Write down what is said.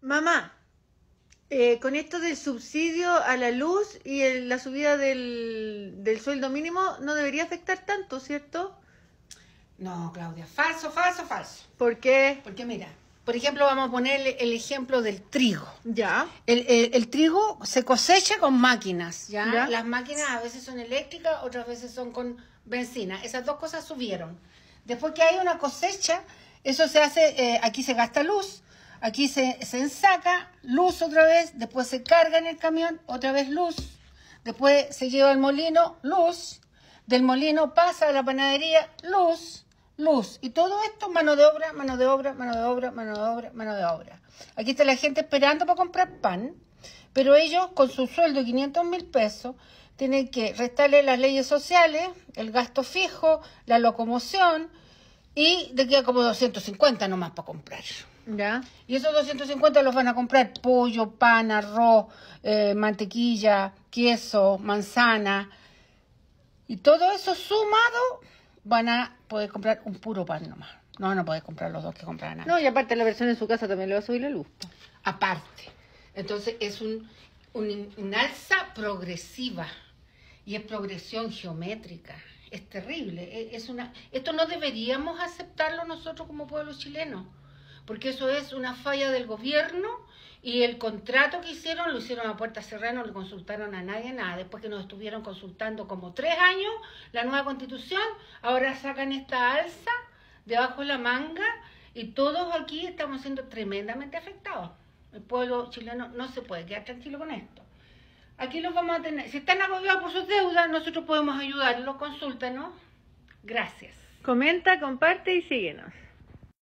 Mamá, eh, con esto del subsidio a la luz y el- la subida del, del sueldo mínimo no debería afectar tanto, ¿cierto? No, Claudia, falso, falso, falso. ¿Por qué? Porque mira, por ejemplo, vamos a poner el- ejemplo del trigo. Ya. El, el- el trigo se cosecha con máquinas, ¿ya? Ya. Las máquinas a veces son eléctricas, otras veces son con benzina. Esas dos cosas subieron. Después que hay una cosecha, eso se hace, eh, aquí se gasta luz, aquí se, ensaca, luz otra vez, después se carga en el camión, otra vez luz, después se lleva al molino, luz, del molino pasa a la panadería, luz, luz. Y todo esto, mano de obra, mano de obra, mano de obra, mano de obra, mano de obra. Aquí está la gente esperando para comprar pan, pero ellos con su sueldo de 500 mil pesos tienen que restarle las leyes sociales, el gasto fijo, la locomoción y de queda como 250 nomás para comprar. Ya. Y esos 250 los van a comprar pollo, pan, arroz, eh, mantequilla, queso, manzana. Y todo eso sumado van a poder comprar un puro pan nomás. No a poder comprar los dos que compraban antes. No, y aparte la persona en su casa también le va a subir la luz. Aparte. Entonces es un, un, un alza progresiva y es progresión geométrica. Es terrible. e- Es una, esto no deberíamos aceptarlo nosotros como pueblo chileno, porque eso es una falla del gobierno y el contrato que hicieron lo hicieron a puerta cerrada, no le consultaron a nadie, nada. Después que nos estuvieron consultando como tres años la nueva constitución, ahora sacan esta alza debajo de la manga y todos aquí estamos siendo tremendamente afectados. El pueblo chileno no se puede quedar tranquilo con esto. Aquí los vamos a tener. Si están agobiados por sus deudas, nosotros podemos ayudarlos, consúltanos. Gracias. Comenta, comparte y síguenos.